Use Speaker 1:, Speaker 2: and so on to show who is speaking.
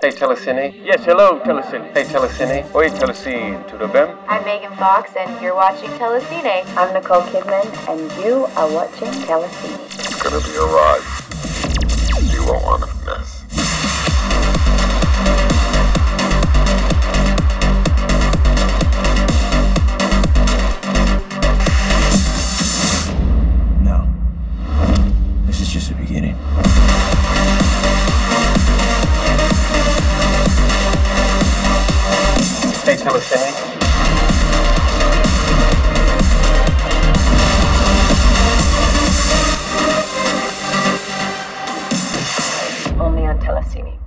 Speaker 1: Hey, Telecine. Yes, hello, Telecine. Hey, Telecine. Oi, Telecine. Tudo bem?
Speaker 2: I'm Megan Fox, and you're watching Telecine.
Speaker 3: I'm Nicole Kidman, and you are watching Telecine.
Speaker 4: It's gonna be a ride.
Speaker 5: take till the finish.
Speaker 1: Only on Telecine.